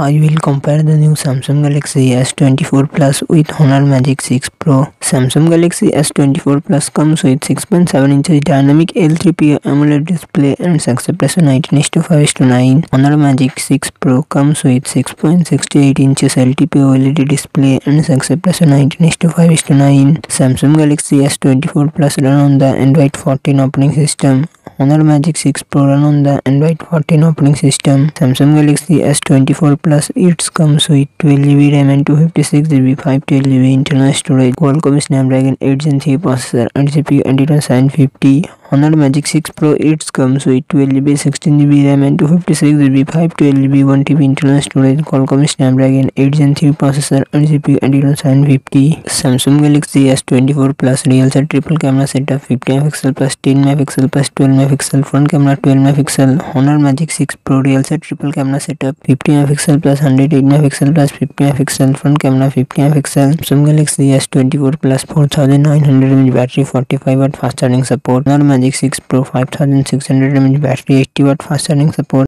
I will compare the new Samsung Galaxy S24 Plus with Honor Magic 6 Pro. Samsung Galaxy S24 Plus comes with 6.7 inches dynamic L3PO AMOLED display and success ratio 19:5 9. Honor Magic 6 Pro comes with 6.68 inches LTPO OLED display and success ratio 19:5 9. Samsung Galaxy S24 Plus run on the Android 14 operating system. Honor Magic 6 Pro run on the Android 14 operating system. Samsung Galaxy S24 Plus it comes with 12GB RAM and 256GB 512GB internal storage. Qualcomm Snapdragon 8 Gen 3 processor and CPU Adreno 750. Honor Magic 6 Pro it comes with 12GB 16GB RAM and 256GB 512GB 1TB internal storage. Qualcomm Snapdragon 8 Gen 3 processor and CPU Adreno 750. Samsung Galaxy S24 Plus real set triple camera setup 50 plus 10 MP plus 12 MP megapixel front camera 12 megapixel Honor Magic 6 Pro real set triple camera setup 50 plus 108 megapixel plus 50 front camera 50 Samsung Galaxy S24 plus 4900 mAh battery 45 watt fast charging support Honor Magic 6 Pro 5600 mAh battery 80 watt fast charging support